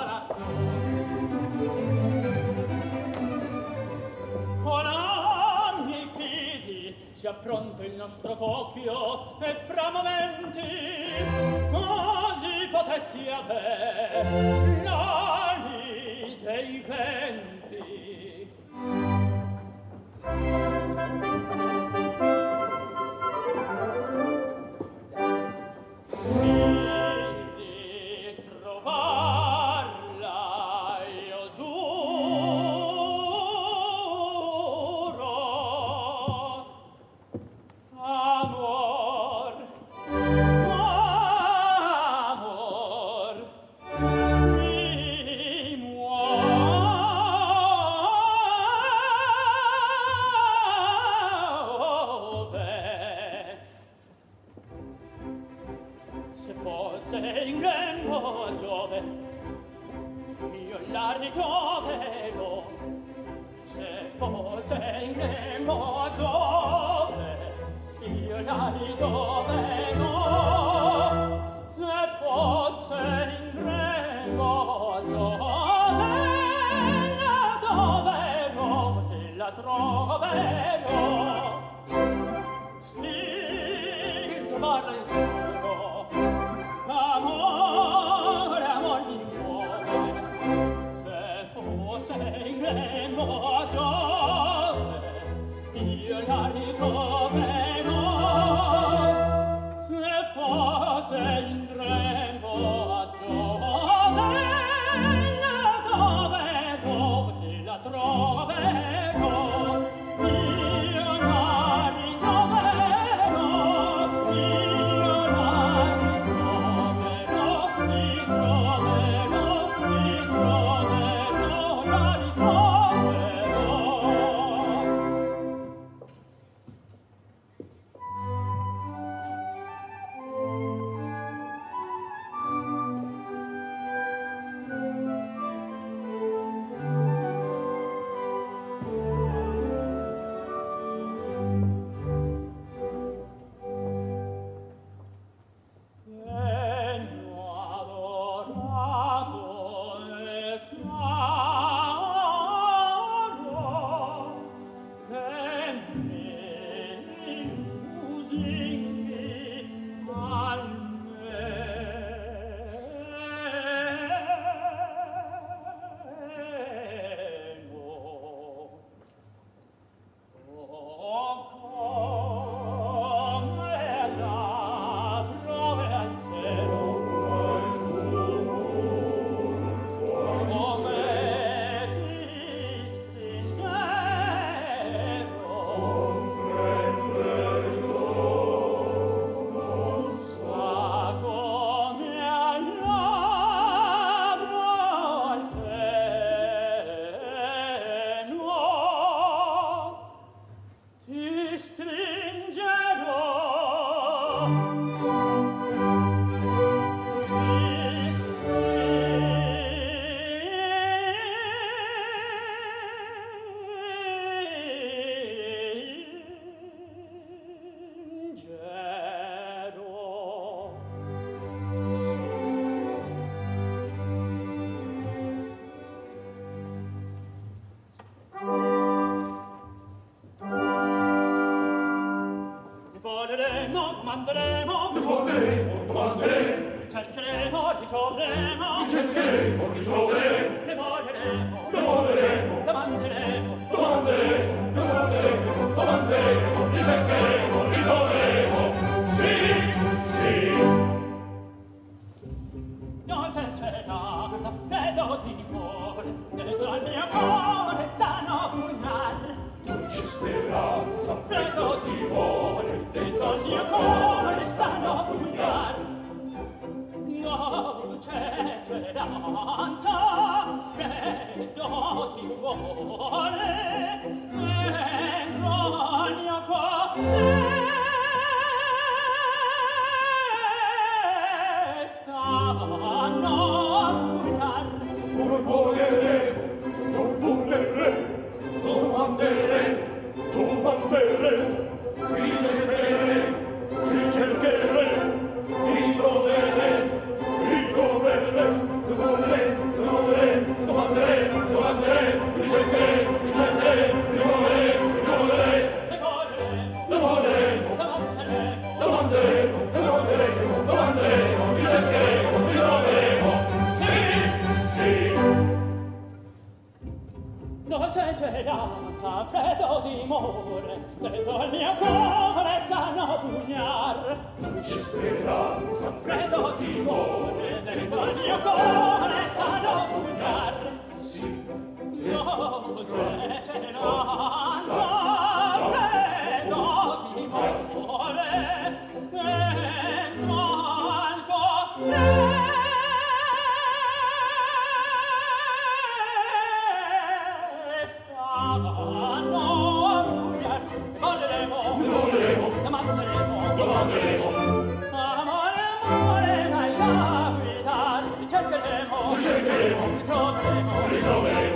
palazzo. Con anni e piedi si appronta il nostro cocchio e fra momenti così potessi aver se fosse inganno Giove io la ritroverò se fosse inganno Giove io la ritroverò se fosse inganno Giove la troverò se la troverò sì, guarda. miliardari domandremo, risponderemo, domanderemo. Cercheremo, ritorneremo, cercheremo, ritorneremo. Ne voleremo, ne voleremo. Domanderemo, domanderemo. danza. speranza freddo d'imore dentro il mio cuore stanno a pugnar. Dolce speranza freddo d'imore dentro il mio cuore. Ritroveremo, ritroveremo, ritroveremo, ritroveremo.